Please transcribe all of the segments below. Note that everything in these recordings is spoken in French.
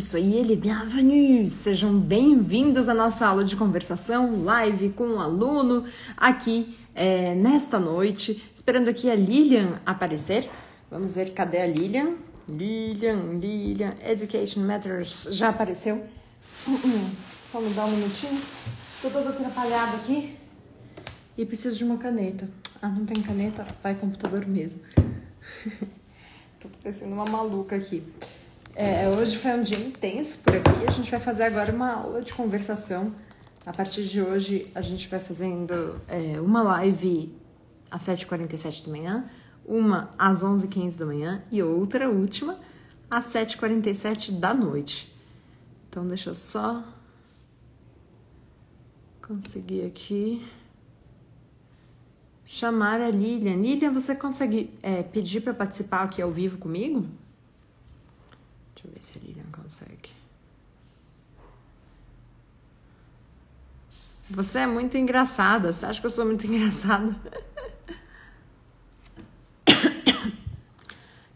Soyez les bienvenus! Sejam bem-vindos à nossa aula de conversação live com um aluno aqui é, nesta noite, esperando aqui a Lilian aparecer. Vamos ver cadê a Lilian. Lilian, Lilian, Education Matters já apareceu. Uh -uh. Só me dá um minutinho. Tô toda atrapalhada aqui e preciso de uma caneta. Ah, não tem caneta? Vai computador mesmo. Tô parecendo uma maluca aqui. É, hoje foi um dia intenso por aqui. A gente vai fazer agora uma aula de conversação. A partir de hoje, a gente vai fazendo é, uma live às 7h47 da manhã, uma às 11h15 da manhã e outra, última, às 7h47 da noite. Então, deixa eu só conseguir aqui chamar a Lilian. Lilian, você consegue é, pedir para participar aqui ao vivo comigo? Deixa eu ver se a Lilian consegue. Você é muito engraçada. Você acha que eu sou muito engraçada?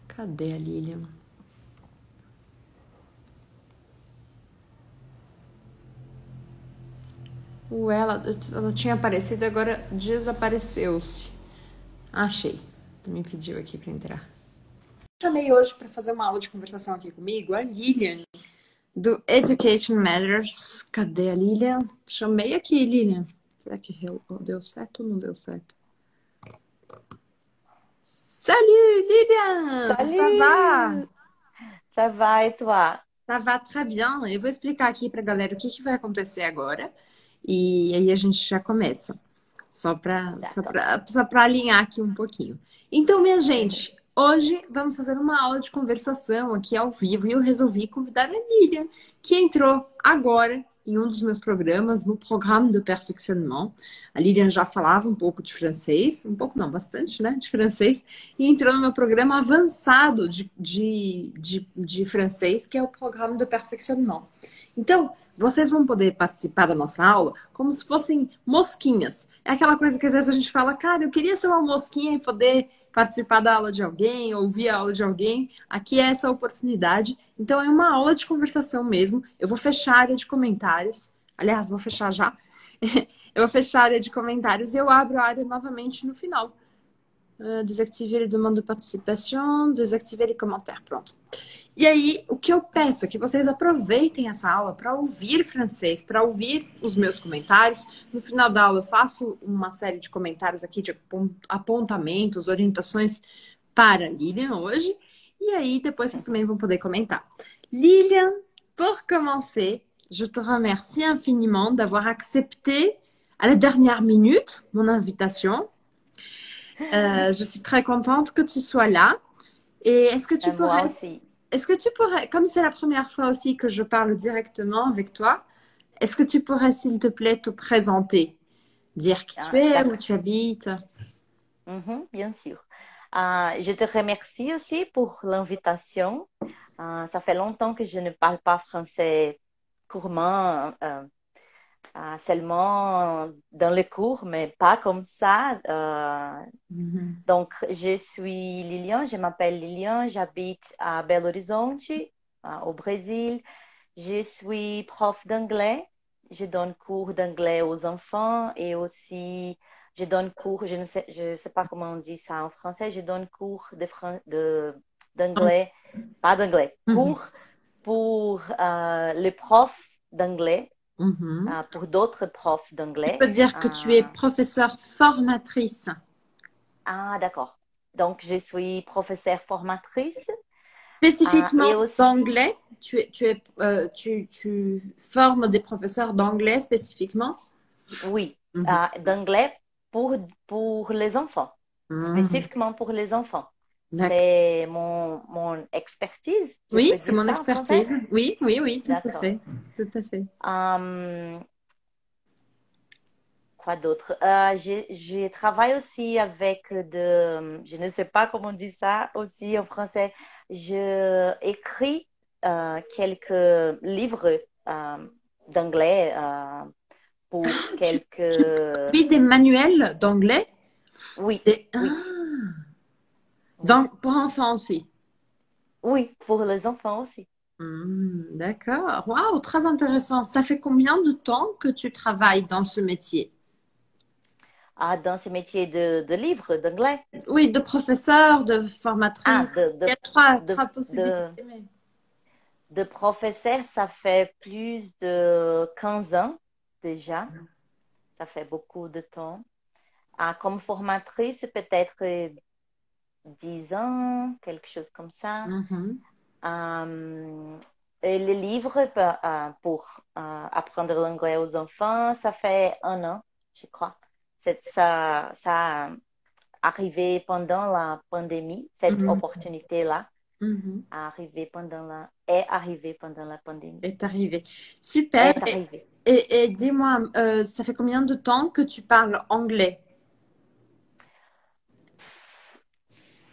Cadê a Lilian? Ué, ela, ela tinha aparecido agora desapareceu-se. Achei. Me pediu aqui para entrar. Chamei hoje para fazer uma aula de conversação aqui comigo a Lilian, do Education Matters. Cadê a Lilian? Chamei aqui, Lilian. Será que deu certo ou não deu certo? Salut, Lilian! Salut! Ça va? Ça va, et toi? Ça va très bien. Eu vou explicar aqui para a galera o que, que vai acontecer agora. E aí a gente já começa. Só para só só alinhar aqui um pouquinho. Então, minha gente, hoje vamos fazer uma aula de conversação aqui ao vivo e eu resolvi convidar a Lilian, que entrou agora em um dos meus programas, no Programme de Perfectionnement. A Lilian já falava um pouco de francês, um pouco não, bastante, né, de francês, e entrou no meu programa avançado de, de, de, de francês, que é o Programme de Perfectionnement. Então, vocês vão poder participar da nossa aula como se fossem mosquinhas. É aquela coisa que às vezes a gente fala, cara, eu queria ser uma mosquinha e poder participar da aula de alguém, ouvir a aula de alguém. Aqui é essa oportunidade. Então é uma aula de conversação mesmo. Eu vou fechar a área de comentários. Aliás, vou fechar já. Eu vou fechar a área de comentários e eu abro a área novamente no final. Uh, desactiver les demandes de participation, desactiver les commentaires. Pronto. E aí, o que eu peço é que vocês aproveitem essa aula para ouvir francês, para ouvir os meus comentários. No final da aula, eu faço uma série de comentários aqui, de apontamentos, orientações para Lilian hoje. E aí, depois vocês também vão poder comentar. Lilian, pour commencer, je te remercie infiniment d'avoir accepté à la dernière minute mon invitation. Euh, je suis très contente que tu sois là. Et est-ce que tu Euh, pourrais... Moi aussi. Est-ce que tu pourrais, comme c'est la première fois aussi que je parle directement avec toi, est-ce que tu pourrais, s'il te plaît, te présenter? Dire qui Ah, tu es, où tu habites? Mhm, bien sûr. Euh, je te remercie aussi pour l'invitation. Euh, ça fait longtemps que je ne parle pas français couramment, euh, euh, seulement dans les cours, mais pas comme ça. Euh, Mhm. donc, je suis Lilian, je m'appelle Lilian, j'habite à Belo Horizonte, euh, au Brésil. Je suis prof d'anglais. Je donne cours d'anglais aux enfants et aussi je donne cours, je ne sais, je sais pas comment on dit ça en français, je donne cours de, fran- de, d'anglais, pas d'anglais, Mhm. cours pour euh, les profs d'anglais, Mhm. euh, pour d'autres profs d'anglais. Tu peux dire que tu es Euh, professeure formatrice. ah, d'accord. Donc, je suis professeure formatrice. Spécifiquement Ah, aussi- d'anglais, tu, es, tu, es, euh, tu, tu formes des professeurs d'anglais spécifiquement? Oui, Mhm. euh, d'anglais pour, pour les enfants, Mhm. spécifiquement pour les enfants. C'est mon, mon expertise. Oui, c'est mon expertise. Oui, oui, oui, tout à fait. Tout à fait. Euh, quoi d'autre? Euh, je, je travaille aussi avec de, je ne sais pas comment on dit ça aussi en français. Je écris euh, quelques livres euh, d'anglais pour quelques... Puis des manuels d'anglais? Oui, Des- Oui. Ah. Donc, pour enfants aussi. oui, pour les enfants aussi. Hmm, d'accord. Waouh, très intéressant. Ça fait combien de temps que tu travailles dans ce métier? Ah, dans ce métier de, de livre d'anglais? Oui, de professeur, de Ah, formatrice. de, Il y a trois, possibilités. de professeur, ça fait plus de 15 ans déjà. Ça fait beaucoup de temps. Ah, comme formatrice, peut-être 10 ans, quelque chose comme ça. Mhm. Euh, et les livres bah, euh, pour euh, apprendre l'anglais aux enfants, ça fait un an, je crois. C'est, ça, ça a arrivé pendant la pandémie, cette Mhm. opportunité-là Mhm. a arrivé pendant la, est arrivée pendant la pandémie. Est arrivé. Super. Est Et, arrivée. et- et dis-moi, euh, ça fait combien de temps que tu parles anglais?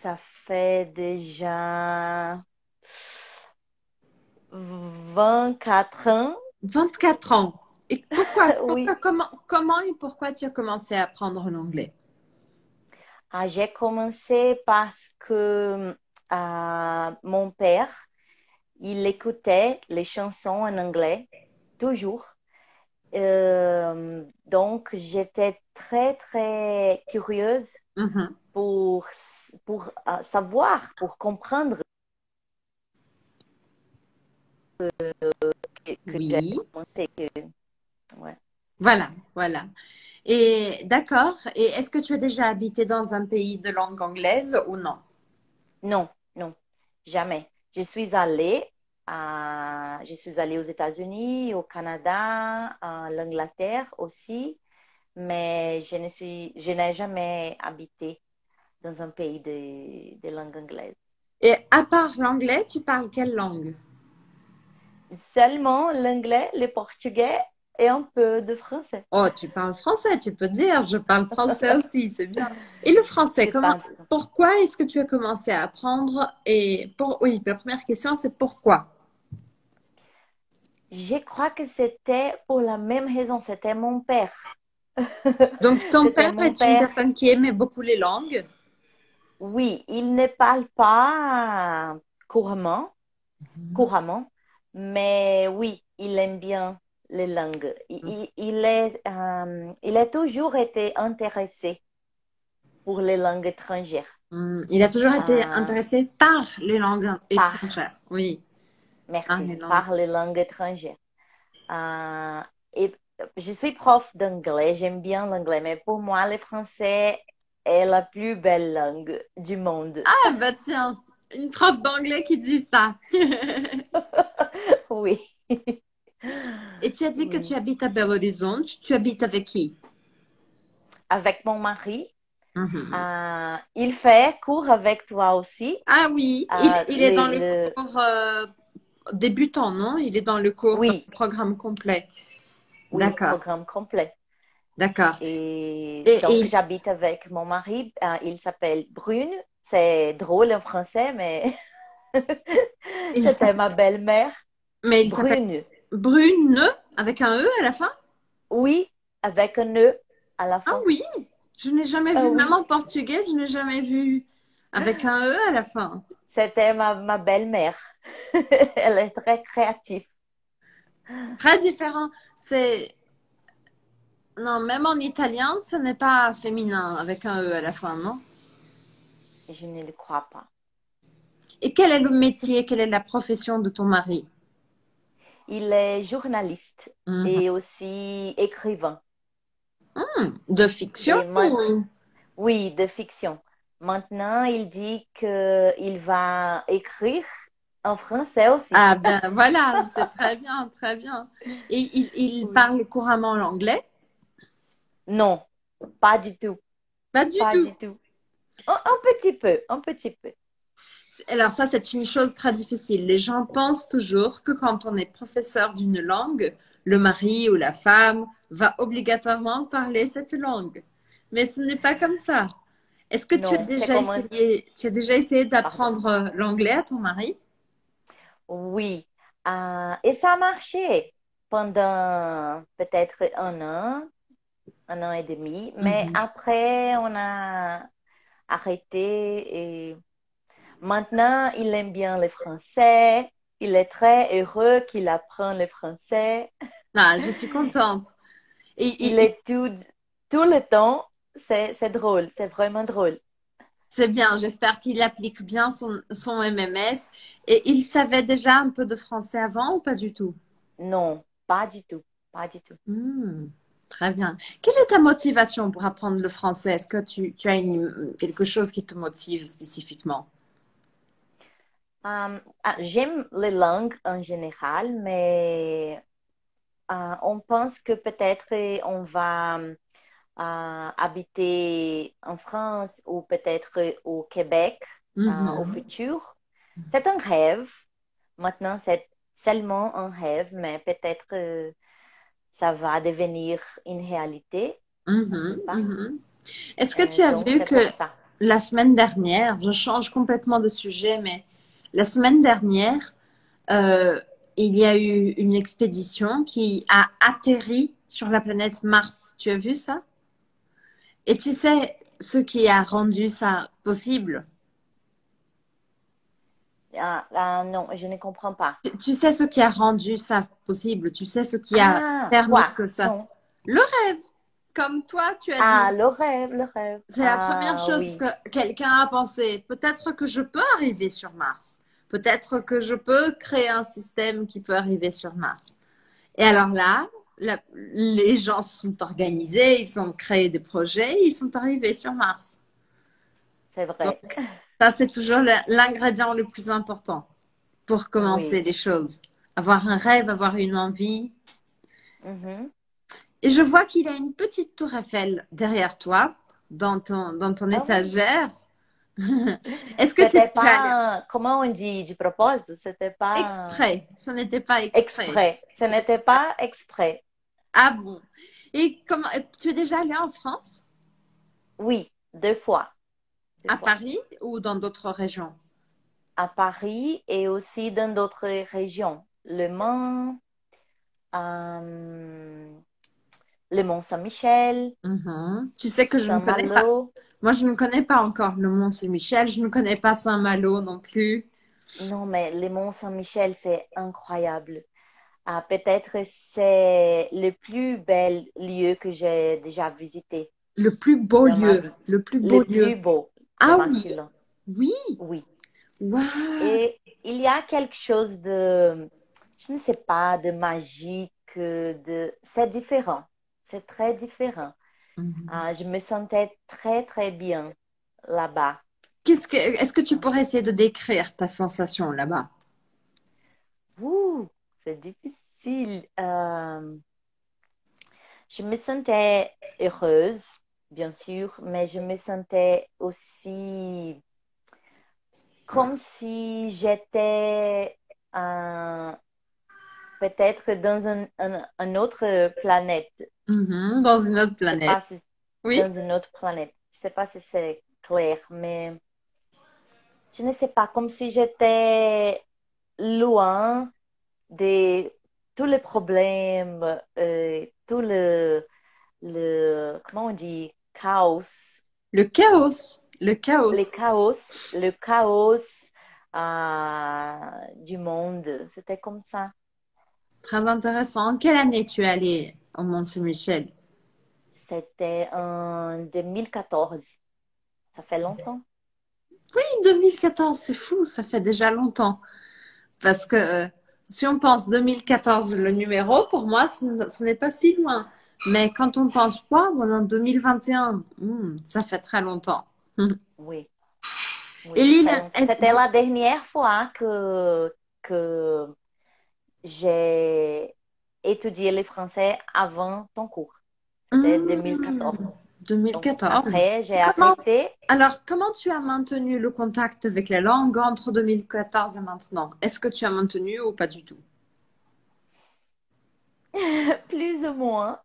Ça fait déjà 24 ans. 24 ans. Et pourquoi, Oui. comment, comment et pourquoi tu as commencé à apprendre l'anglais? Ah, j'ai commencé parce que euh, mon père, il écoutait les chansons en anglais, toujours. Euh, donc, j'étais très, très curieuse Mhm. pour, pour euh, savoir, pour comprendre que, que j'ai Oui. que- ouais. Voilà, voilà. Et d'accord. Et est-ce que tu as déjà habité dans un pays de langue anglaise ou non? Non, non, jamais. Je suis allée je suis allée aux États-Unis, au Canada, à l'Angleterre aussi, mais je ne suis, je n'ai jamais habité dans un pays de, de langue anglaise. Et à part l'anglais, tu parles quelle langue? Seulement l'anglais, le portugais et un peu de français. Oh, tu parles français, tu peux dire, je parle français aussi, c'est bien. Et le français, comment, pourquoi est-ce que tu as commencé à apprendre? Et pour, oui, la première question, c'est pourquoi? Je crois que c'était pour la même raison, c'était mon père. Donc, ton père est une personne qui aimait beaucoup les langues? Oui, il ne parle pas couramment, couramment, mais oui, il aime bien les langues. Il, il- il est, euh, il a toujours été intéressé pour les langues étrangères. Hmm, Il a toujours été Ah. intéressé par les langues Par. étrangères. Oui. Merci, Ah, les langues. par les langues étrangères. Euh, et je suis prof d'anglais, j'aime bien l'anglais, mais pour moi, le français est la plus belle langue du monde. Ah, bah tiens, une prof d'anglais qui dit ça. Oui. Et tu as dit que tu habites à Belo Horizonte. Tu habites avec qui? Avec mon mari. Mhm. Euh, il fait cours avec toi aussi. Ah oui, Ah, il, il est les- dans le le- cours euh, débutant, non? Il est dans le cours Oui. programme complet. Oui, D'accord, programme complet. d'accord. Et, Et- donc, et- j'habite avec mon mari. Euh, il s'appelle Brune. C'est drôle en français, mais c'était ma belle-mère. Mais il Brune. Brune avec un E à la fin? Oui, avec un E à la Ah fin. oui, je n'ai jamais Ah vu, oui. même en portugais, je n'ai jamais vu avec un E à la fin. C'était ma, ma belle-mère. Elle est très créative. Très différent. C'est. Non, même en italien, ce n'est pas féminin avec un E à la fin, non? Je ne le crois pas. Et quel est le métier, quelle est la profession de ton mari? Il est journaliste Mhm. et aussi écrivain. Hmm, De fiction ou- Oui, de fiction. Maintenant, il dit qu'il va écrire en français aussi. Ah ben voilà, c'est très bien, très bien. Et il, il Oui. parle couramment l'anglais? Non, pas du tout. Pas du Pas tout. du tout. Un, un petit peu, un petit peu. Alors ça, c'est une chose très difficile. Les gens pensent toujours que quand on est professeur d'une langue, le mari ou la femme va obligatoirement parler cette langue. Mais ce n'est pas comme ça. Est-ce que tu as déjà essayé, tu as déjà essayé d'apprendre l'anglais à ton mari? Oui. Euh, et ça a marché pendant peut-être un an, un an et demi. Mais Mhm. après, on a arrêté et maintenant, il aime bien le français il est très heureux qu'il apprend le français. Ah, je suis contente. Et, il est tout, tout le temps, c'est drôle, c'est vraiment drôle. C'est bien, j'espère qu'il applique bien son, son MMS. Et il savait déjà un peu de français avant ou pas du tout? Non, pas du tout, pas du tout. Hmm, très bien. Quelle est ta motivation pour apprendre le français? Est-ce que tu, tu as quelque chose qui te motive spécifiquement? Um, ah, J'aime les langues en général, mais uh, on pense que peut-être on va habiter en France ou peut-être au Québec euh, au mm-hmm. futur. C'est un rêve. Maintenant, c'est seulement un rêve, mais peut-être euh, ça va devenir une réalité. Mm-hmm. Mm-hmm. Est-ce que tu as vu que la semaine dernière, je change complètement de sujet, mais la semaine dernière, euh, il y a eu une expédition qui a atterri sur la planète Mars. Tu as vu ça? Et tu sais ce qui a rendu ça possible? Ah, ah, non, je ne comprends pas. Tu, sais ce qui a rendu ça possible? Tu sais ce qui a ah, permis que ça Le rêve Comme toi, tu as dit. Ah, le rêve, le rêve. C'est la première chose que quelqu'un a pensé. Peut-être que je peux arriver sur Mars. Peut-être que je peux créer un système qui peut arriver sur Mars. Et alors là, les gens se sont organisés, ils ont créé des projets, ils sont arrivés sur Mars. C'est vrai. ça, c'est toujours l'ingrédient le plus important pour commencer les choses. Avoir un rêve, avoir une envie. Mm-hmm. Et je vois qu'il y a une petite tour Eiffel derrière toi, dans ton, dans ton ah étagère. Est-ce que c'était pas, comment on dit, du propose C'était pas exprès. Ce n'était pas exprès. exprès. Ce n'était pas exprès. Ah bon? Et comment tu es déjà allé en France? Oui, deux fois. à Paris ou dans d'autres régions? À Paris et aussi dans d'autres régions. Le Mans, euh, le Mont Saint-Michel. Mhm. Tu sais que je ne connais pas. Moi, je ne connais pas encore le Mont Saint-Michel. Je ne connais pas Saint-Malo non plus. Non, mais le Mont Saint-Michel, c'est incroyable. Ah, peut-être c'est le plus bel lieu que j'ai déjà visité. Le plus beau lieu. Le plus beau le Plus beau. Ah oui. Oui. Oui. Et il y a quelque chose de, je ne sais pas, de magique, de, c'est différent. C'est très différent. Mhm. Ah, je me sentais très, très bien là-bas. Qu'est-ce que, est-ce que tu pourrais essayer de décrire ta sensation là-bas? Ouh, c'est difficile. Euh, je me sentais heureuse, bien sûr, mais je me sentais aussi comme si j'étais peut-être dans un, un, autre planète. Mm-hmm, dans une autre planète. oui. Dans une autre planète. Je ne sais pas si c'est clair, mais je ne sais pas, comme si j'étais loin de tous les problèmes, euh, tout le, le, comment on dit, chaos. Le chaos, le chaos. Le chaos, le chaos euh, du monde. C'était comme ça. Très intéressant. quelle année tu es allée au Mont-Saint-Michel? C'était en 2014. Ça fait longtemps. Oui, 2014, c'est fou, ça fait déjà longtemps. Parce que euh, si on pense 2014, le numéro, pour moi, ce n'est pas si loin. Mais quand on pense quoi, bon, en 2021, ça fait très longtemps. Oui. C'était la dernière fois que, que j'ai étudié le français avant ton cours. C'était 2014. 2014. après, j'ai arrêté. Alors, comment tu as maintenu le contact avec la langue entre 2014 et maintenant? Est-ce que tu as maintenu ou pas du tout? Plus ou moins.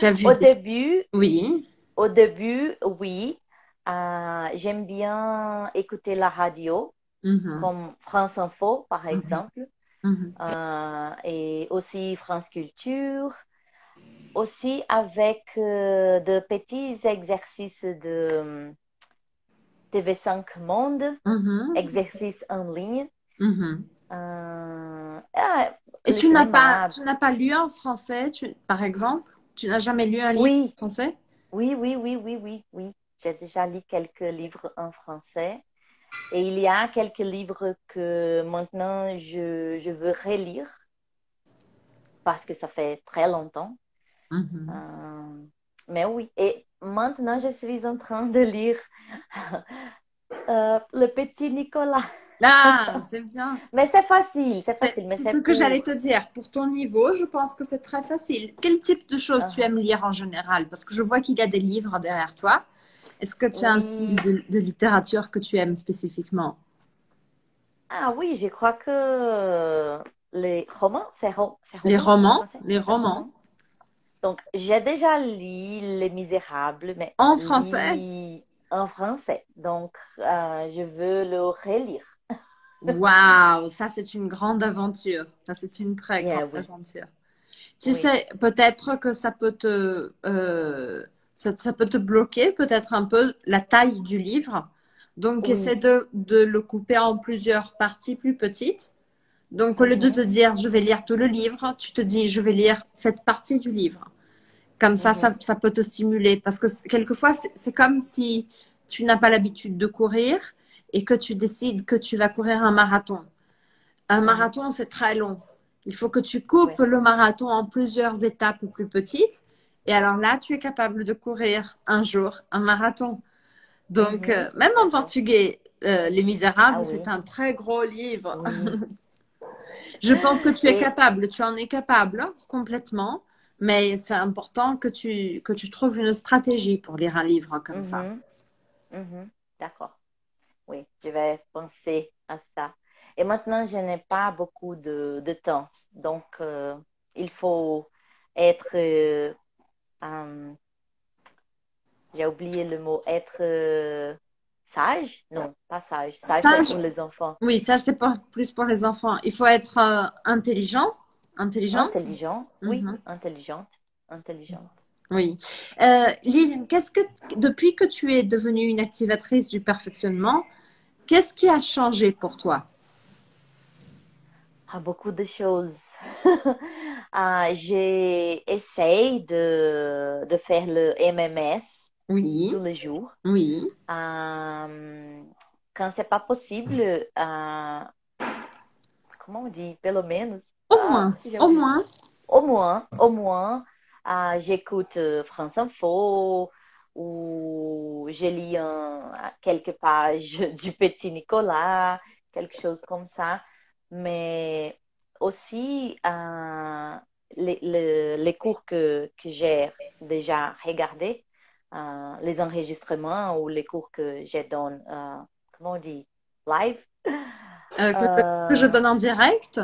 vu au début, oui. Au début, oui. Euh, j'aime bien écouter la radio, mm-hmm. comme France Info, par mm-hmm. exemple, mm-hmm. Euh, et aussi France Culture aussi avec euh, de petits exercices de TV5 Monde, mm-hmm. exercices en ligne. Mm-hmm. Euh, ah, Et tu n'as pas, tu n'as pas lu en français, tu, par exemple? Tu n'as jamais lu un livre oui, en français? oui, oui, oui, oui, oui, oui. J'ai déjà lu quelques livres en français et il y a quelques livres que maintenant je, je veux relire parce que ça fait très longtemps. Euh, mais oui, et maintenant je suis en train de lire euh, Le Petit Nicolas. Ah, c'est bien. Mais c'est facile, c'est C'est facile, mais c'est ce que j'allais te dire. Pour ton niveau, je pense que c'est très facile. Quel type de choses tu Ah, aimes lire en général? Parce que je vois qu'il y a des livres derrière toi. Est-ce que tu as un style de, de littérature que tu aimes spécifiquement? ah oui, je crois que les romans, c'est ro- c'est Les romans? Les romans? Donc, j'ai déjà lu Les Misérables, mais En français? en français. Donc, euh, je veux le relire. Waouh, ça c'est une grande aventure. Ça c'est une très Yeah, grande oui, aventure. Tu oui. sais, peut-être que ça peut te, euh, ça, ça peut te bloquer, peut-être un peu la taille du livre. Donc, essaie de le couper en plusieurs parties plus petites. Donc, au lieu de te dire, je vais lire tout le livre, tu te dis, je vais lire cette partie du livre. Comme ça, ça, ça peut te stimuler. Parce que quelquefois, c'est c'est comme si tu n'as pas l'habitude de courir et que tu décides que tu vas courir un marathon. Un marathon, c'est très long. Il faut que tu coupes le marathon en plusieurs étapes plus petites. Et alors là, tu es capable de courir un jour un marathon. Donc, Mhm. euh, même en portugais, euh, Les Ah Misérables, c'est oui, un très gros livre. oui. Je pense que tu es capable, tu en es capable complètement, mais c'est important que tu, que tu trouves une stratégie pour lire un livre comme ça. mhm, mhm. D'accord. Oui, je vais penser à ça. Et maintenant, je n'ai pas beaucoup de, de temps. Donc, euh, il faut être euh, euh, J'ai oublié le mot être euh, sage? Non, pas sage. Sage, c'est pour les enfants. oui, ça c'est pas plus pour les enfants. Il faut être euh, intelligent, intelligente. Intelligent, oui, Mhm. intelligente, intelligente. Oui. Euh, qu'est-ce que, depuis que tu es devenue une activatrice du perfectionnement, qu'est-ce qui a changé pour toi? Ah, beaucoup de choses. Ah, j'ai essayé de, de faire le MMS Oui, tous les jours. oui. Euh, quand c'est pas possible, euh, comment on dit? Pelo menos? Au Ah, moins, au moins. Au moins, au moins, ah, j'écoute euh, France Info ou je lis un- quelques pages du Petit Nicolas, quelque chose comme ça. Mais aussi, euh, les, les- les cours que, que j'ai déjà regardés, euh, les enregistrements ou les cours que je donne, euh, comment on dit, live, Euh, que, que- je donne en direct?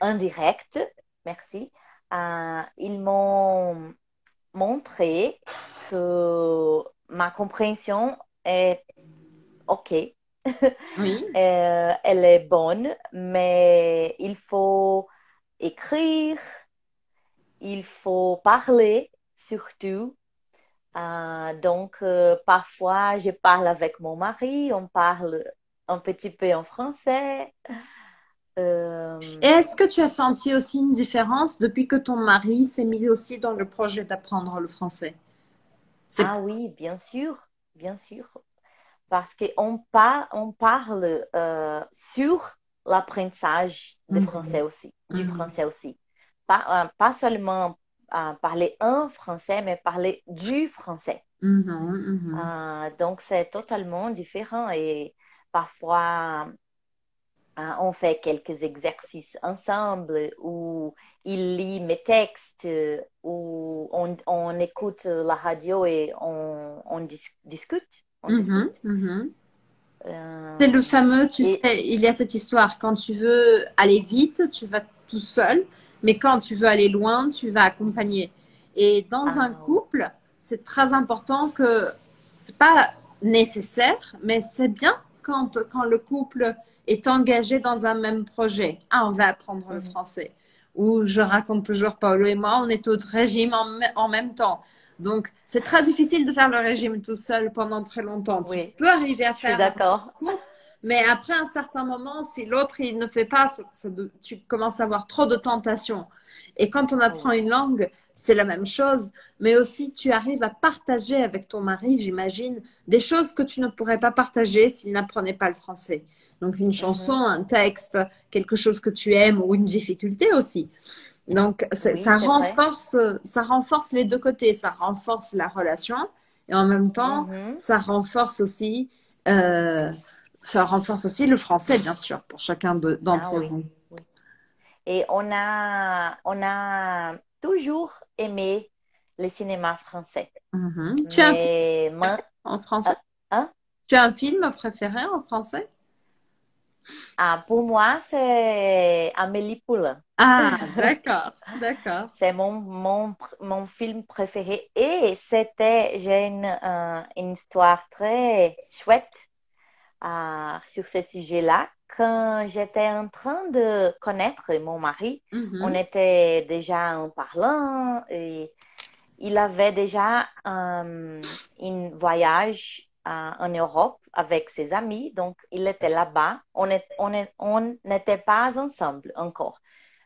en direct, merci, ils m'ont montré que ma compréhension est OK, Oui. Elle est bonne, mais il faut écrire, il faut parler surtout. Euh, donc, euh, parfois, je parle avec mon mari, on parle un petit peu en français. Euh, est-ce que tu as senti aussi une différence depuis que ton mari s'est mis aussi dans le projet d'apprendre le français? Ah oui, bien sûr, bien sûr. Parce qu'on par, on parle sur l'apprentissage de Mhm, français aussi, du mhm, français aussi. Pas, pas seulement euh, parler un français, mais parler du français. mhm, mhm. Euh, donc, c'est totalement différent et parfois, euh, on fait quelques exercices ensemble où il lit mes textes, euh, où on, on écoute la radio et on, on dis- discute. On Mhm, discute. mhm. Euh, C'est le fameux, tu et sais, il y a cette histoire, quand tu veux aller vite, tu vas tout seul, mais quand tu veux aller loin, tu vas accompagner. Et dans un ah oui. couple, c'est très important que, c'est pas nécessaire, mais c'est bien quand, quand le couple est engagé dans un même projet. Ah, on va apprendre le Mhm. français. Ou je raconte toujours, Paolo et moi, on est au régime en, en même temps. Donc, c'est très difficile de faire le régime tout seul pendant très longtemps. Tu Oui, peux arriver à faire un d'accord. cours, Mais après un certain moment, si l'autre il ne fait pas, tu commences à avoir trop de tentations. Et quand on apprend une langue, c'est la même chose. Mais aussi, tu arrives à partager avec ton mari, j'imagine, des choses que tu ne pourrais pas partager s'il n'apprenait pas le français. Donc une chanson, un texte, quelque chose que tu aimes ou une difficulté aussi. Donc ça renforce, ça renforce les deux côtés. Ça renforce la relation et en même temps, mhm. ça renforce aussi, euh, ça renforce aussi le français, bien sûr, pour chacun d'entre ah vous. Et on a, on a toujours aimé le cinéma français. Mhm. Tu as un film en français? Ah, hein? Tu as un film préféré en français? Ah, pour moi, c'est Amélie Poulain. Ah, d'accord, d'accord. c'est mon, mon, mon film préféré. Et c'était, j'ai une, euh, une, histoire très chouette euh, sur ce sujet-là. Quand j'étais en train de connaître mon mari, mm-hmm. on était déjà en parlant et il avait déjà euh, un voyage en Europe avec ses amis, donc il était là-bas. On n'était on on pas ensemble encore,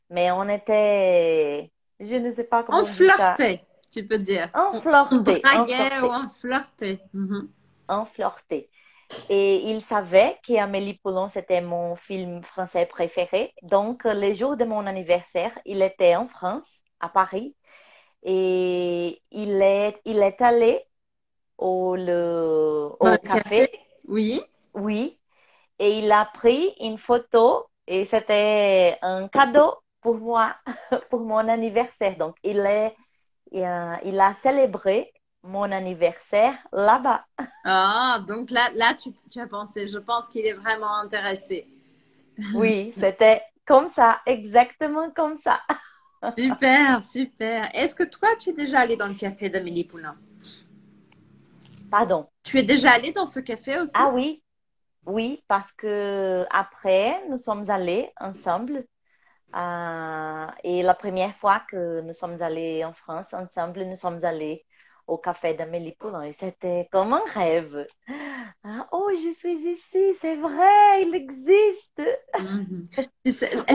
mais on était, je ne sais pas comment on flirtait, tu peux dire. On flirtait. On draguait ou on flirtait. Mhm. On flirtait. Et il savait qu'Amélie Poulon, c'était mon film français préféré. Donc, le jour de mon anniversaire, il était en France, à Paris. Et il est, il est allé au, le, au café. Oui. Oui. Et il a pris une photo et c'était un cadeau pour moi, pour mon anniversaire. Donc, il, est, il a célébré mon anniversaire là-bas. Ah, donc là, là tu, tu as pensé, je pense qu'il est vraiment intéressé. Oui, c'était comme ça, exactement comme ça. Super, super. Est-ce que toi, tu es déjà allé dans le café d'Amélie Poulain? Pardon? Tu es déjà allée dans ce café aussi? Ah oui, oui, parce que après, nous sommes allés ensemble. Euh, et la première fois que nous sommes allés en France ensemble, nous sommes allés au café d'Amélie Poulain et c'était comme un rêve. Ah, oh, je suis ici, c'est vrai, il existe. Mhm.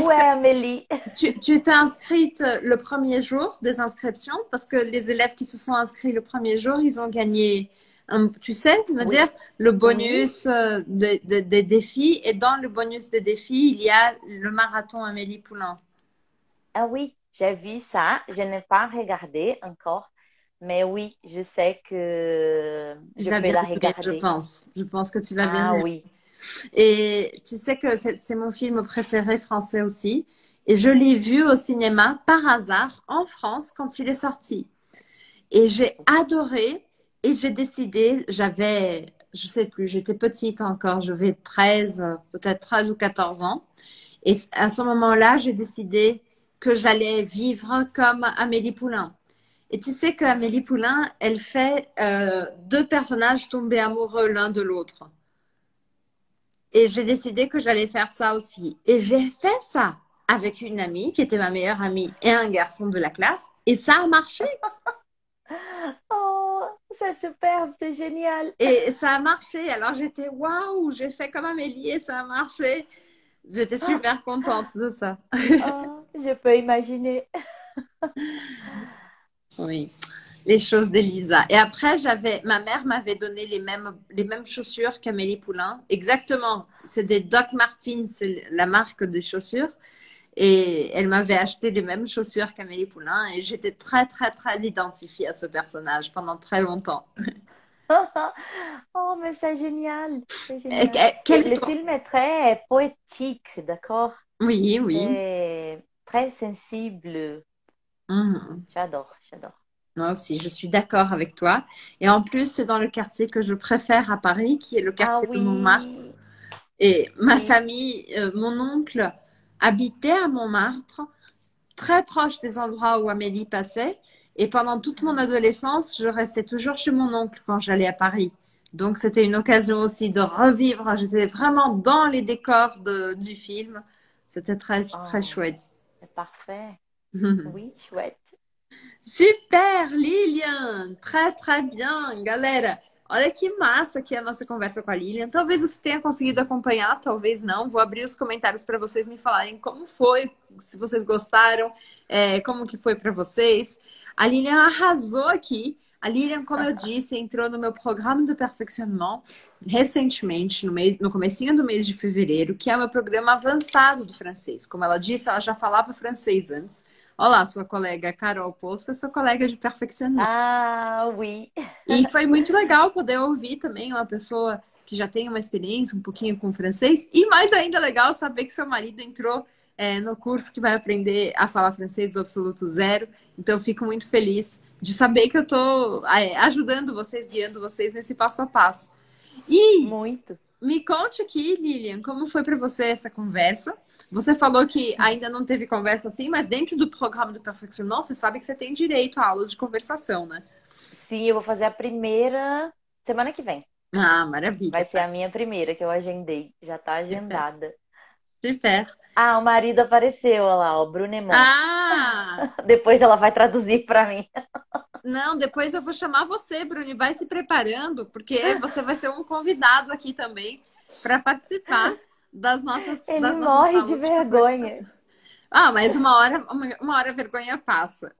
Où est Amélie Tu, tu t'es inscrite le premier jour des inscriptions? Parce que les élèves qui se sont inscrits le premier jour, ils ont gagné tu sais, me dire le bonus euh, des, défis. Et dans le bonus des défis, il y a le marathon Amélie Poulain. Ah oui, j'ai vu ça. Je n'ai pas regardé encore. Mais oui, je sais que je vais la regarder. Je pense. Je pense que tu vas bien. Ah oui. Et tu sais que c'est mon film préféré français aussi. Et je l'ai vu au cinéma par hasard en France quand il est sorti. Et j'ai adoré et j'ai décidé, j'avais, je sais plus, j'étais petite encore, j'avais 13, peut-être 13 ou 14 ans. Et à ce moment-là, j'ai décidé que j'allais vivre comme Amélie Poulain. Et tu sais qu'Amélie Poulain, elle fait euh, deux personnages tomber amoureux l'un de l'autre. Et j'ai décidé que j'allais faire ça aussi. Et j'ai fait ça avec une amie qui était ma meilleure amie et un garçon de la classe. Et ça a marché. oh, c'est superbe, c'est génial. Et ça a marché. Alors j'étais waouh, j'ai fait comme Amélie et ça a marché. J'étais super contente de ça. oh, je peux imaginer. oui, les choses d'Elisa. Et après, j'avais, ma mère m'avait donné les mêmes, les mêmes chaussures qu'Amélie Poulain. Exactement. C'est des Doc Martens, c'est la marque des chaussures. Et elle m'avait acheté les mêmes chaussures qu'Amélie Poulain et j'étais très, très, très identifiée à ce personnage pendant très longtemps. oh, mais c'est génial. génial. le film est très poétique, d'accord? Oui, oui. Très sensible. Mhm. J'adore, j'adore. Moi aussi, je suis d'accord avec toi. Et en plus, c'est dans le quartier que je préfère à Paris, qui est le quartier ah de Montmartre. Et ma famille, euh, mon oncle habitait à Montmartre, très proche des endroits où Amélie passait. Et pendant toute mon adolescence, je restais toujours chez mon oncle quand j'allais à Paris. Donc c'était une occasion aussi de revivre. J'étais vraiment dans les décors de, du film. C'était très, très oh, chouette. C'est parfait. Oui, chouette. Super, Lilian. Très, très bien, galère. Olha que massa que é a nossa conversa com a Lilian. Talvez você tenha conseguido acompanhar, talvez não. Vou abrir os comentários para vocês me falarem como foi, se vocês gostaram, é, como que foi para vocês. A Lilian arrasou aqui. A Lilian, como eu disse, entrou no meu programa de perfeccionamento recentemente, no, mês, no comecinho do mês de fevereiro, que é o meu programa avançado do francês. Como ela disse, ela já falava francês antes. Olá, sua colega Carol Poço, sua colega de perfeccionamento. Ah, oui. E foi muito legal poder ouvir também uma pessoa que já tem uma experiência um pouquinho com francês. E mais ainda legal saber que seu marido entrou é, no curso que vai aprender a falar francês do absoluto zero. Então, eu fico muito feliz de saber que eu estou é, ajudando vocês, guiando vocês nesse passo a passo. E muito. Me conte aqui, Lilian, como foi para você essa conversa? Você falou que ainda não teve conversa assim, mas dentro do programa do Perfeccional, você sabe que você tem direito a aulas de conversação, né? Sim, eu vou fazer a primeira semana que vem. Ah, maravilha. Vai ser a minha primeira que eu agendei. Já tá agendada. Super. Ah, o marido apareceu, olha lá, o Brunemont. Ah! depois ela vai traduzir para mim. Não, depois eu vou chamar você, Bruni. Vai se preparando, porque você vai ser um convidado aqui também para participar das nossas. Ele das morre nossas de vergonha. Ah, mas uma hora, uma hora a vergonha passa.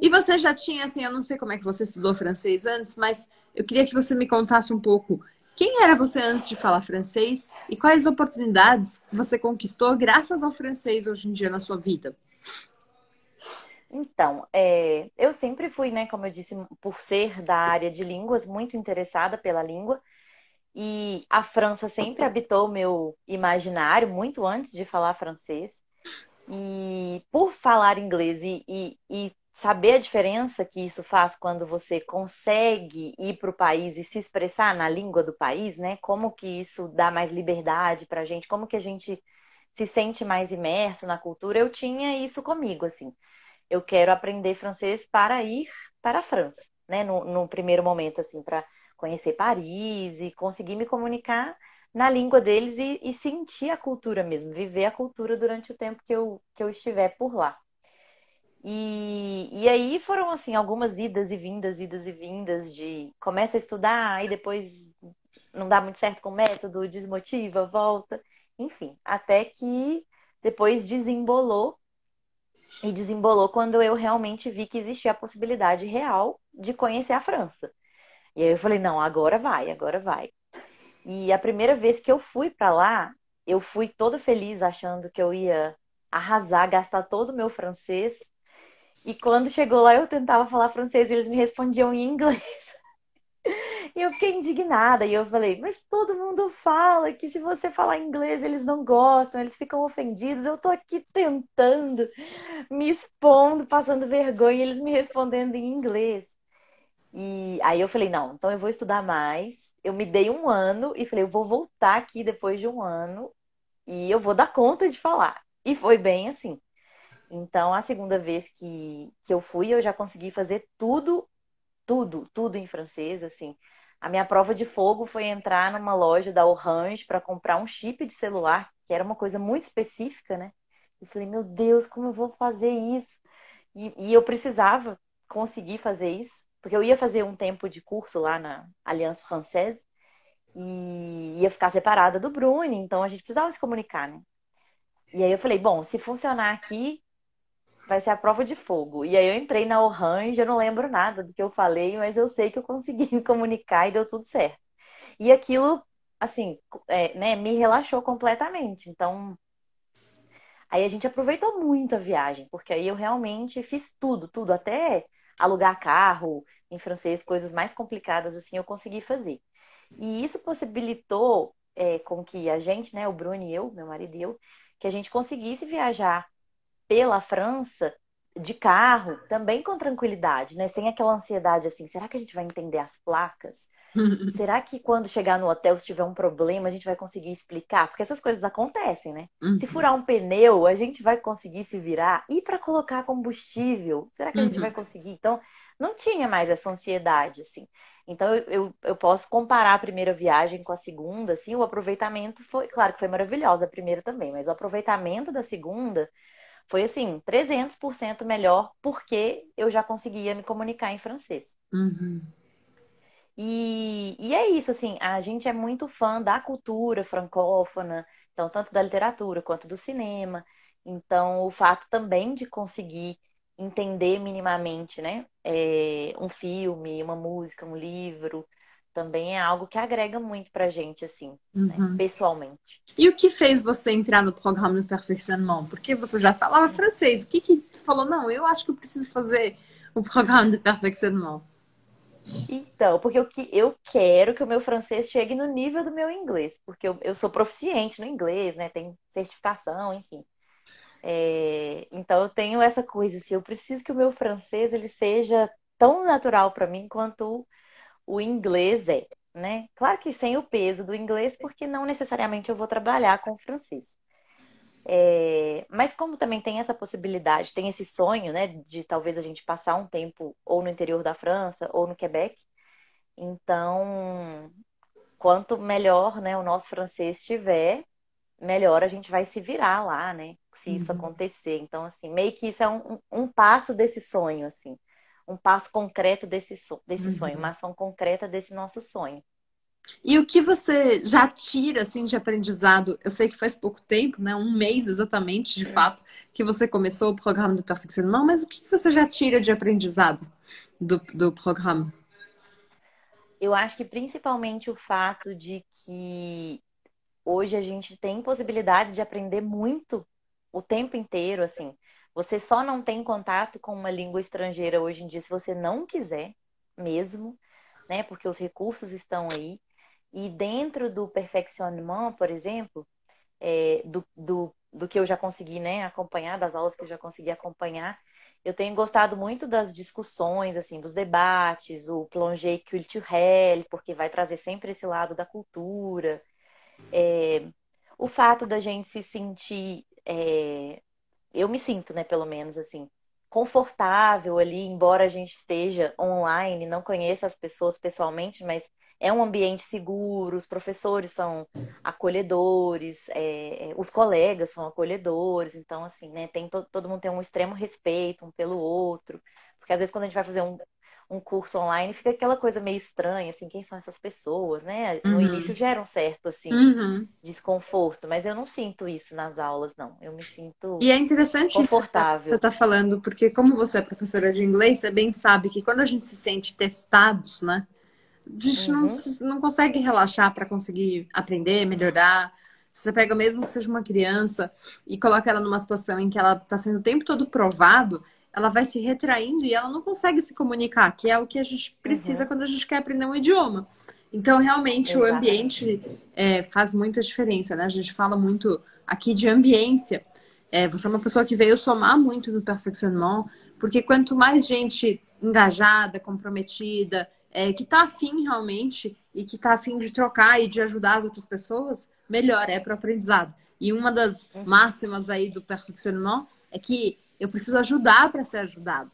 e você já tinha, assim, eu não sei como é que você estudou francês antes, mas eu queria que você me contasse um pouco quem era você antes de falar francês e quais oportunidades você conquistou graças ao francês hoje em dia na sua vida? Então, é, eu sempre fui, né, como eu disse, por ser da área de línguas, muito interessada pela língua. E a França sempre habitou meu imaginário, muito antes de falar francês. E por falar inglês e, e, e saber a diferença que isso faz quando você consegue ir para o país e se expressar na língua do país, né? Como que isso dá mais liberdade para a gente, como que a gente se sente mais imerso na cultura. Eu tinha isso comigo, assim. Eu quero aprender francês para ir para a França, né? No, no primeiro momento, assim, para conhecer Paris e conseguir me comunicar na língua deles e, e, sentir a cultura mesmo, viver a cultura durante o tempo que eu, que eu estiver por lá. E, e aí foram assim algumas idas e vindas, idas e vindas de começa a estudar, aí depois não dá muito certo com o método, desmotiva, volta, enfim, até que depois desembolou e desembolou quando eu realmente vi que existia a possibilidade real de conhecer a França. E aí eu falei, não, agora vai, agora vai. E a primeira vez que eu fui para lá, eu fui toda feliz achando que eu ia arrasar, gastar todo o meu francês. E quando chegou lá, eu tentava falar francês e eles me respondiam em inglês. E eu fiquei indignada. E eu falei, mas todo mundo fala que se você falar inglês, eles não gostam, eles ficam ofendidos. Eu tô aqui tentando, me expondo, passando vergonha, eles me respondendo em inglês. E aí eu falei, não, então eu vou estudar mais. Eu me dei um ano e falei, eu vou voltar aqui depois de um ano e eu vou dar conta de falar. E foi bem assim. Então, a segunda vez que, que eu fui, eu já consegui fazer tudo, tudo, tudo em francês, assim. A minha prova de fogo foi entrar numa loja da Orange para comprar um chip de celular, que era uma coisa muito específica, né? E falei, meu Deus, como eu vou fazer isso? E, e eu precisava conseguir fazer isso porque eu ia fazer um tempo de curso lá na Aliança Française e ia ficar separada do Bruni, então a gente precisava se comunicar, né? E aí eu falei, bom, se funcionar aqui, vai ser a prova de fogo. E aí eu entrei na Orange, eu não lembro nada do que eu falei, mas eu sei que eu consegui me comunicar e deu tudo certo. E aquilo, assim, é, né, me relaxou completamente. Então, aí a gente aproveitou muito a viagem, porque aí eu realmente fiz tudo, tudo, até alugar carro em francês, coisas mais complicadas assim, eu consegui fazer. E isso possibilitou é, com que a gente, né, o Bruno e eu, meu marido e eu, que a gente conseguisse viajar pela França de carro, também com tranquilidade, né? Sem aquela ansiedade assim, será que a gente vai entender as placas? Será que quando chegar no hotel, se tiver um problema, a gente vai conseguir explicar? Porque essas coisas acontecem, né? Uhum. Se furar um pneu, a gente vai conseguir se virar. E para colocar combustível, será que a gente uhum. vai conseguir? Então, não tinha mais essa ansiedade, assim. Então, eu, eu, eu, posso comparar a primeira viagem com a segunda, assim, o aproveitamento foi, claro que foi maravilhosa a primeira também, mas o aproveitamento da segunda foi assim, 300% melhor porque eu já conseguia me comunicar em francês. Uhum. E, e é isso, assim, a gente é muito fã da cultura francófona, então, tanto da literatura quanto do cinema. Então, o fato também de conseguir entender minimamente, né, é, um filme, uma música, um livro, também é algo que agrega muito pra gente, assim, né, Uhum. pessoalmente. E o que fez você entrar no programa de perfeccionnement? Porque você já falava francês. O que que falou? Não, eu acho que eu preciso fazer o programa de perfeccionnement. Então, porque eu, que- eu quero que o meu francês chegue no nível do meu inglês, porque eu, eu sou proficiente no inglês, né? Tenho certificação, enfim. É, então eu tenho essa coisa, assim, eu preciso que o meu francês ele seja tão natural para mim quanto o, inglês é, né? Claro que sem o peso do inglês, porque não necessariamente eu vou trabalhar com o francês. É, mas como também tem essa possibilidade, tem esse sonho, né, de talvez a gente passar um tempo ou no interior da França ou no Quebec, então quanto melhor, né, o nosso francês estiver, melhor a gente vai se virar lá, né, se isso Uhum. acontecer. Então, assim, meio que isso é um, um passo desse sonho, assim, um passo concreto desse, desse sonho, Uhum. uma ação concreta desse nosso sonho. E o que você já tira assim de aprendizado? Eu sei que faz pouco tempo, né? Um mês exatamente, de fato, que você começou o programa do perfeccionnement, mas o que você já tira de aprendizado do, do programa? Eu acho que principalmente o fato de que hoje a gente tem possibilidade de aprender muito o tempo inteiro, assim. Você só não tem contato com uma língua estrangeira hoje em dia se você não quiser mesmo, né? Porque os recursos estão aí. E dentro do perfeccionnement, por exemplo, é, do, do, do que eu já consegui, né, acompanhar, das aulas que eu já consegui acompanhar, eu tenho gostado muito das discussões, assim, dos debates, o plongée culturel, porque vai trazer sempre esse lado da cultura. É, o fato da gente se sentir, é, eu me sinto, né, pelo menos assim, confortável ali, embora a gente esteja online, não conheça as pessoas pessoalmente, mas é um ambiente seguro, os professores são acolhedores, é, é, os colegas são acolhedores, então assim, né, tem to todo mundo tem um extremo respeito um pelo outro, porque às vezes quando a gente vai fazer um, um curso online fica aquela coisa meio estranha, assim, quem são essas pessoas, né? No Uhum. início gera um certo, assim, Uhum. desconforto, mas eu não sinto isso nas aulas, não. Eu me sinto E é interessante que confortável. você está falando, porque como você é professora de inglês, você bem sabe que quando a gente se sente testados, né? A gente não, Uhum. se- não consegue relaxar para conseguir aprender, melhorar. Se você pega mesmo que seja uma criança e coloca ela numa situação em que ela está sendo o tempo todo provado, ela vai se retraindo e ela não consegue se comunicar, que é o que a gente precisa Uhum. quando a gente quer aprender um idioma. Então, realmente, o ambiente é, faz muita diferença, né? A gente fala muito aqui de ambiência. É, você é uma pessoa que veio somar muito no perfeccionnement, porque quanto mais gente engajada, comprometida, é, que tá afim realmente e que tá afim de trocar e de ajudar as outras pessoas, melhor é para o aprendizado. E uma das Uhum. máximas aí do perfeccionnement é que eu preciso ajudar para ser ajudado.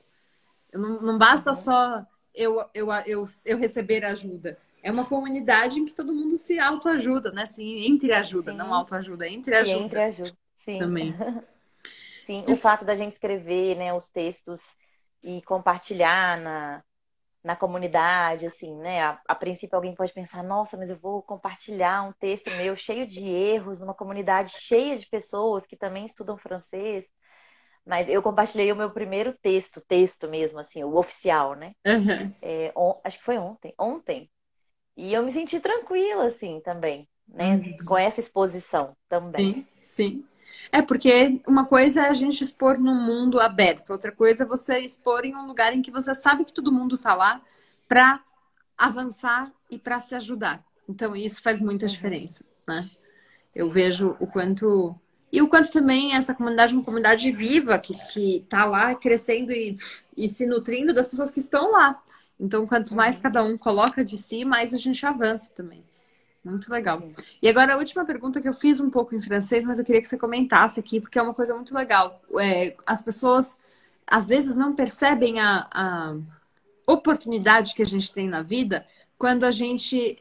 Não, não basta Uhum. só eu, eu, eu, eu receber ajuda. É uma comunidade em que todo mundo se autoajuda, né? Assim, entre ajuda, Sim. não autoajuda, entre E ajuda entre ajuda. Sim. também. Sim, o fato da gente escrever, né, os textos e compartilhar na, na comunidade, assim, né? A, a princípio alguém pode pensar, nossa, mas eu vou compartilhar um texto meu cheio de erros numa comunidade cheia de pessoas que também estudam francês. Mas eu compartilhei o meu primeiro texto, texto mesmo, assim, o oficial, né? Uhum. É, on- acho que foi ontem, ontem. E eu me senti tranquila, assim, também, né? Uhum. Com essa exposição também. Sim, sim. É porque uma coisa é a gente expor num mundo aberto, outra coisa é você expor em um lugar em que você sabe que todo mundo tá lá para avançar e para se ajudar. Então isso faz muita Uhum. diferença, né? Eu vejo o quanto e o quanto também essa comunidade é uma comunidade viva que que tá lá crescendo e, e se nutrindo das pessoas que estão lá. Então quanto mais Uhum. cada um coloca de si, mais a gente avança também. Muito legal. E agora a última pergunta que eu fiz um pouco em francês, mas eu queria que você comentasse aqui, porque é uma coisa muito legal. É, as pessoas às vezes não percebem a, a oportunidade que a gente tem na vida quando a gente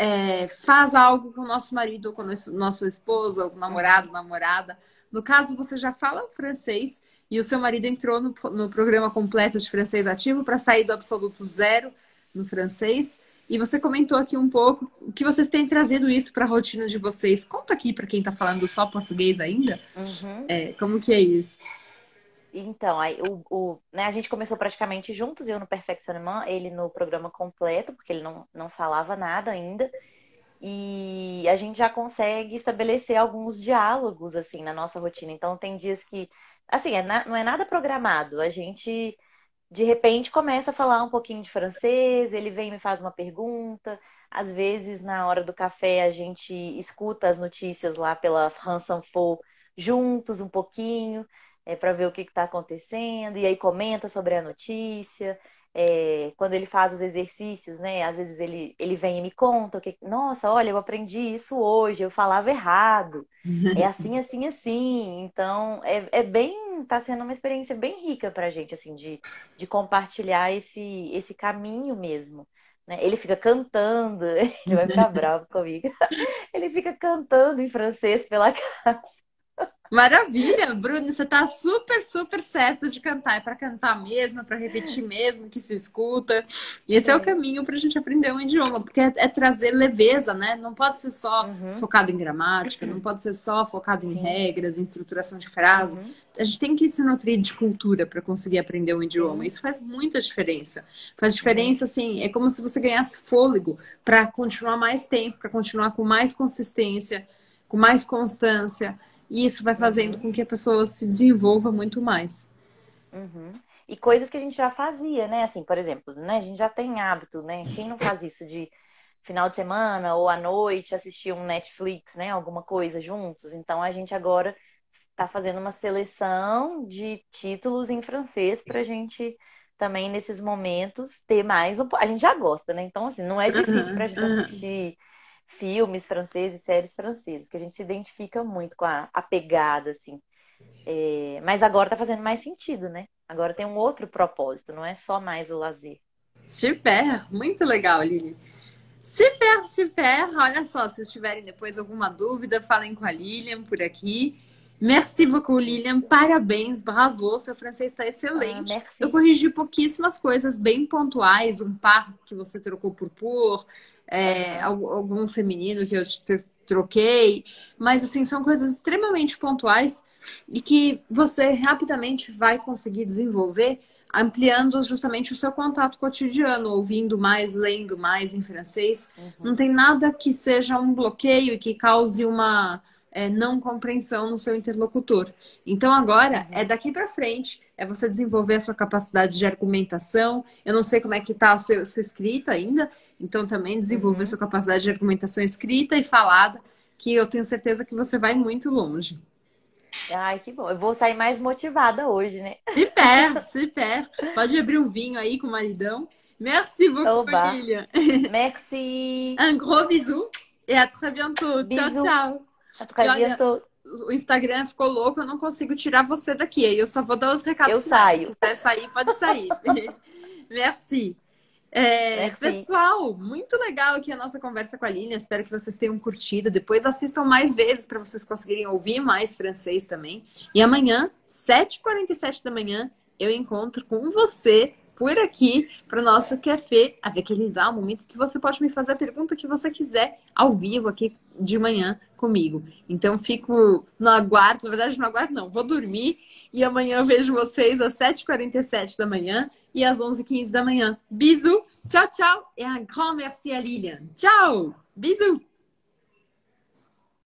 é, faz algo com o nosso marido, ou com a nossa esposa, ou com o namorado, namorada, No caso, você já fala francês e o seu marido entrou no, no programa completo de francês ativo para sair do absoluto zero no francês. E você comentou aqui um pouco o que vocês têm trazido isso para a rotina de vocês. Conta aqui para quem está falando só português ainda. Uhum. É, como que é isso? Então, aí, o, o, né, a gente começou praticamente juntos, eu no Perfeccionnement, ele no programa completo, porque ele não, não falava nada ainda. E a gente já consegue estabelecer alguns diálogos, assim, na nossa rotina. Então, tem dias que, assim, é na, não é nada programado. A gente de repente começa a falar um pouquinho de francês, ele vem e me faz uma pergunta. Às vezes, na hora do café, a gente escuta as notícias lá pela France Info juntos um pouquinho, é, para ver o que está acontecendo, e aí comenta sobre a notícia é, quando ele faz os exercícios, né? Às vezes ele, ele vem e me conta o que, nossa, olha, eu aprendi isso hoje, eu falava errado. É assim, assim, assim. Então, é, é bem, tá sendo uma experiência bem rica pra gente, assim, de, de compartilhar esse, esse caminho mesmo. Né? Ele fica cantando, ele vai ficar bravo comigo. Ele fica cantando em francês pela casa. Maravilha, Bruno, você tá super, super certo de cantar. É para cantar mesmo, é para repetir mesmo, que se escuta. E esse é, é o caminho para a gente aprender um idioma, porque é, é, trazer leveza, né? Não pode ser só uhum. focado em gramática, não pode ser só focado em Sim. regras, em estruturação de frase. Uhum. A gente tem que se nutrir de cultura para conseguir aprender um idioma. Isso faz muita diferença. Faz diferença, assim, é como se você ganhasse fôlego para continuar mais tempo, para continuar com mais consistência, com mais constância. E isso vai fazendo uhum. com que a pessoa se desenvolva muito mais. Uhum. E coisas que a gente já fazia, né? Assim, por exemplo, né? A gente já tem hábito, né? Quem não faz isso de final de semana ou à noite assistir um Netflix, né? Alguma coisa juntos. Então a gente agora está fazendo uma seleção de títulos em francês para a gente também nesses momentos ter mais um... a gente já gosta, né? Então assim não é difícil para a gente assistir filmes franceses, séries francesas, que a gente se identifica muito com a, a pegada, assim. É, mas agora tá fazendo mais sentido, né? Agora tem um outro propósito, não é só mais o lazer. Super, muito legal, Lili. Super, super. Olha só, se tiverem depois alguma dúvida, falem com a Lilian por aqui. Merci beaucoup, Lilian. Parabéns, bravo. Seu francês está excelente. Ah, Eu corrigi pouquíssimas coisas bem pontuais, um par que você trocou por por, é, algum feminino que eu troquei, mas assim, são coisas extremamente pontuais e que você rapidamente vai conseguir desenvolver ampliando justamente o seu contato cotidiano, ouvindo mais, lendo mais em francês. Uhum. Não tem nada que seja um bloqueio e que cause uma é, não compreensão no seu interlocutor. Então agora uhum. é daqui para frente, é você desenvolver a sua capacidade de argumentação. Eu não sei como é que está a sua, sua escrita ainda, então, também desenvolver uhum. sua capacidade de argumentação escrita e falada, que eu tenho certeza que você vai muito longe. Ai, que bom. Eu vou sair mais motivada hoje, né? De pé, de pé. Pode abrir um vinho aí com o maridão. Merci beaucoup, Oba. Merci. Un gros bisou et à très bientôt. Bisous. Tchau, tchau. À très bientôt. o Instagram ficou louco, eu não consigo tirar você daqui. Aí eu só vou dar os recados. Eu finais. saio. Se quiser sair, pode sair. Merci. É, pessoal, muito legal aqui a nossa conversa com a Lilian. Espero que vocês tenham curtido. Depois assistam mais vezes para vocês conseguirem ouvir mais francês também. E amanhã, 7h47 da manhã, eu encontro com você por aqui para o nosso café avec Elisa, um momento que você pode me fazer a pergunta que você quiser ao vivo aqui de manhã comigo. Então fico no aguardo, na verdade no aguardo não, vou dormir e amanhã eu vejo vocês às 7h47 da manhã e às 11h15 da manhã. Bisous, tchau, tchau, et un grand merci à Lilian. Tchau, bisous!